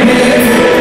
Amen.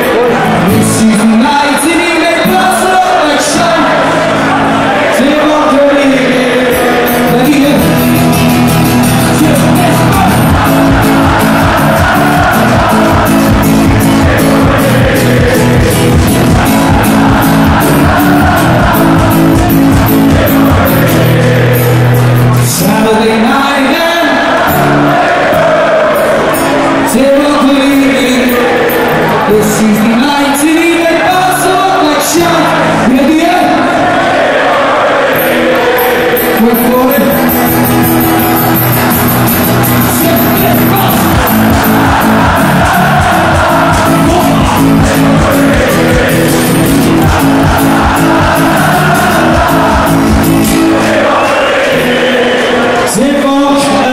Sifa,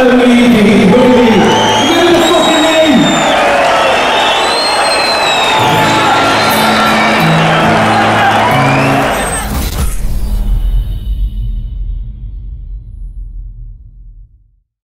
Amini, Huli.